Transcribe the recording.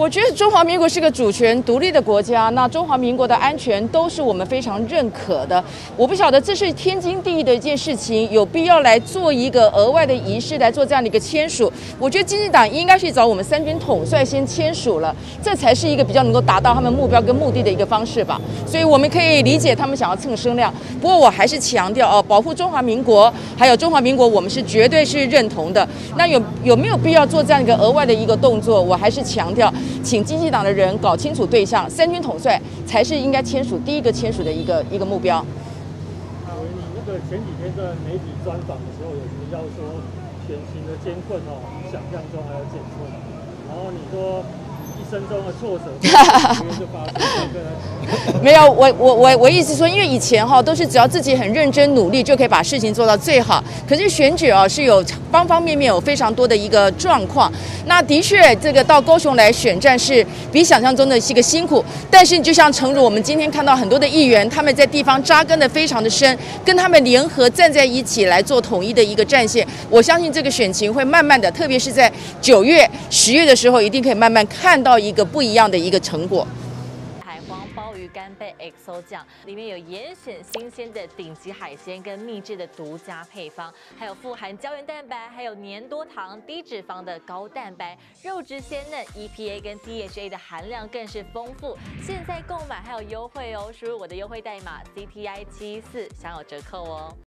我觉得中华民国是个主权独立的国家，那中华民国的安全都是我们非常认可的。我不晓得这是天经地义的一件事情，有必要来做一个额外的仪式来做这样的一个签署。我觉得经济党应该去找我们三军统帅先签署了，这才是一个比较能够达到他们目标跟目的的一个方式吧。所以我们可以理解他们想要蹭声量，不过我还是强调哦，保护中华民国还有中华民国，我们是绝对是认同的。那有有没有必要做这样一个额外的一个动作？我还是强调。请经济党的人搞清楚对象，三军统帅才是应该签署第一个签署的一个一个目标。啊，你那个前几天在媒体专访的时候有提到说，选情的艰困哦，比想象中还要艰困。然后你说一。生中的挫折，没有我我我我意思说，因为以前哈都是只要自己很认真努力就可以把事情做到最好。可是选举啊是有方方面面有非常多的一个状况。那的确，这个到高雄来选战是比想象中的是一个辛苦。但是就像诚如我们今天看到很多的议员，他们在地方扎根的非常的深，跟他们联合站在一起来做统一的一个战线。我相信这个选情会慢慢的，特别是在九月、十月的时候，一定可以慢慢看到。一个不一样的一个成果。鲍鱼干贝 XO 酱里面有严选新鲜的顶级海鲜跟秘制的独家配方，还有富含胶原蛋白，还有粘多糖、低脂肪的高蛋白，肉质鲜嫩，EPA 跟 DHA 的含量更是丰富。现在购买还有优惠哦，输入我的优惠代码 CTI 七四享有折扣哦。